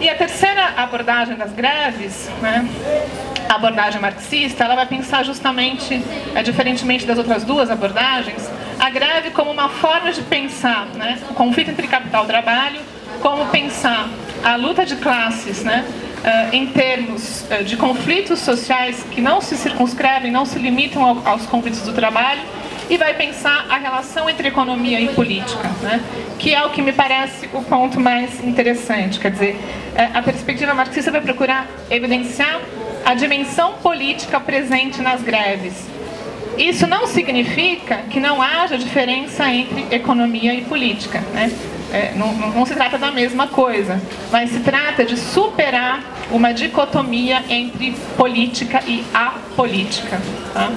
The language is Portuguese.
E a terceira abordagem das greves, né, a abordagem marxista, ela vai pensar justamente, é, diferentemente das outras duas abordagens, a greve como uma forma de pensar né, o conflito entre capital e trabalho, como pensar a luta de classes né, uh, em termos uh, de conflitos sociais que não se circunscrevem, não se limitam ao, aos conflitos do trabalho, e vai pensar a relação entre economia e política, né? que é o que me parece o ponto mais interessante. Quer dizer, eh, a perspectiva marxista vai procurar evidenciar a dimensão política presente nas greves. Isso não significa que não haja diferença entre economia e política. Né? É, não, não, se trata da mesma coisa, mas se trata de superar uma dicotomia entre política e apolítica. Tá?